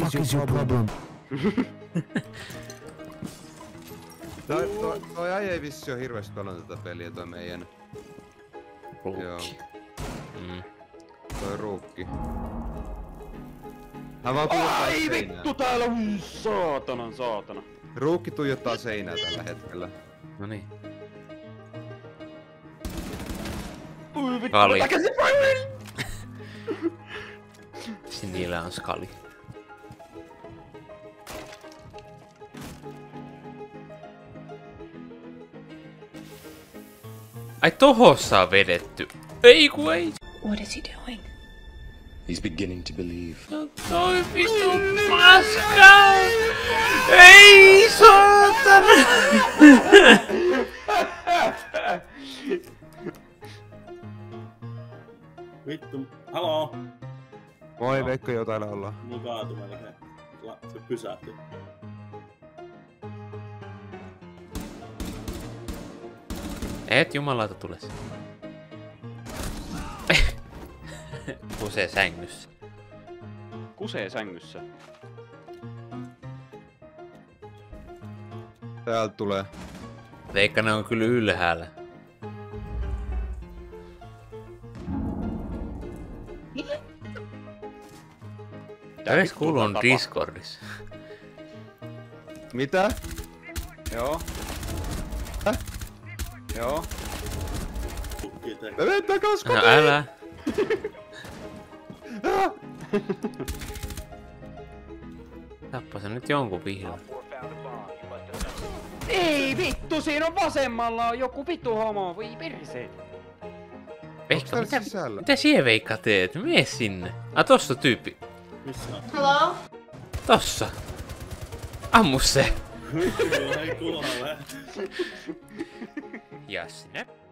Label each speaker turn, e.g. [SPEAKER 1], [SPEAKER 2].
[SPEAKER 1] fuck is your problem?
[SPEAKER 2] Toi, toi, toi ei vissi oo hirveesti pelannut tätä peliä, toi meidän. Joo.
[SPEAKER 3] Mm.
[SPEAKER 2] Toi ruukki. Hän vaan tuijottaa
[SPEAKER 4] Ai
[SPEAKER 2] seinää.
[SPEAKER 4] vittu täällä on saatana, saatana.
[SPEAKER 2] Ruukki tuijottaa seinää tällä hetkellä.
[SPEAKER 3] No niin.
[SPEAKER 4] Ui vittu, vain!
[SPEAKER 3] Niillä on skali. Ai tohossa on vedetty. Ei ku ei.
[SPEAKER 5] What is he doing?
[SPEAKER 1] He's beginning to believe.
[SPEAKER 3] No toi vittu paska. Ei saatana.
[SPEAKER 6] Vittu. Haloo.
[SPEAKER 2] Moi Veikko, jo täällä ollaan.
[SPEAKER 6] Mulla kaatui melkein. Se pysähtyi.
[SPEAKER 3] Et jumalauta tules. Kusee sängyssä.
[SPEAKER 4] Kusee sängyssä.
[SPEAKER 2] Täältä tulee.
[SPEAKER 3] Veikka ne on kyllä ylhäällä. Täys kuuluu on? Discordissa.
[SPEAKER 2] Mitä?
[SPEAKER 4] Joo.
[SPEAKER 2] Häh?
[SPEAKER 4] Joo.
[SPEAKER 6] Tukki tekee.
[SPEAKER 2] Mä menen takas
[SPEAKER 3] No
[SPEAKER 2] kotiin!
[SPEAKER 3] älä. Tappa se nyt jonkun vihdoin.
[SPEAKER 4] Ei vittu, siinä on vasemmalla on joku vittu homo, voi perse.
[SPEAKER 3] Veikka, mitä,
[SPEAKER 2] sisällä?
[SPEAKER 3] mitä siellä Veikka teet? Mene sinne. Ah, tossa tyyppi.
[SPEAKER 6] Missä on?
[SPEAKER 5] Hello?
[SPEAKER 3] Tossa. Ammu se.
[SPEAKER 6] Vittu, mulla ei kuule.
[SPEAKER 3] Ja snap.